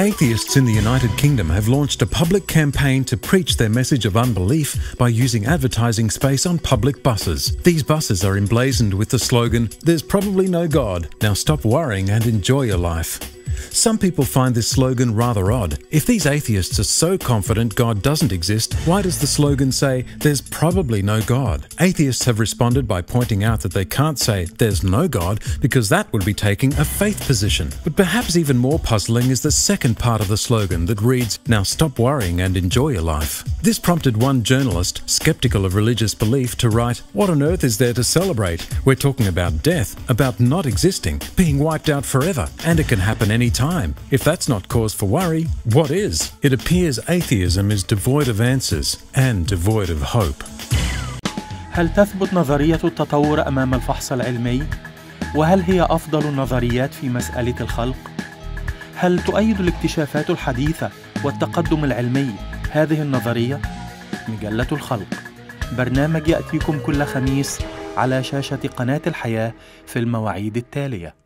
Atheists in the United Kingdom have launched a public campaign to preach their message of unbelief by using advertising space on public buses. These buses are emblazoned with the slogan, There's probably no God, now stop worrying and enjoy your life. Some people find this slogan rather odd. If these atheists are so confident God doesn't exist, why does the slogan say, There's probably no God? Atheists have responded by pointing out that they can't say, There's no God, because that would be taking a faith position. But perhaps even more puzzling is the second part of the slogan that reads, Now stop worrying and enjoy your life. This prompted one journalist, skeptical of religious belief, to write, What on earth is there to celebrate? We're talking about death, about not existing, being wiped out forever, and it can happen any time. If that's not cause for worry, what is? It appears atheism is devoid of answers and devoid of hope. هل تثبت نظرية التطور أمام الفحص العلمي؟ وهل هي أفضل النظريات في مسألة الخلق؟ هل تؤيد الاكتشافات الحديثة والتقدم العلمي هذه النظرية؟ مجلة الخلق برنامج يأتيكم كل خميس على شاشة قناة الحياة في المواعيد التالية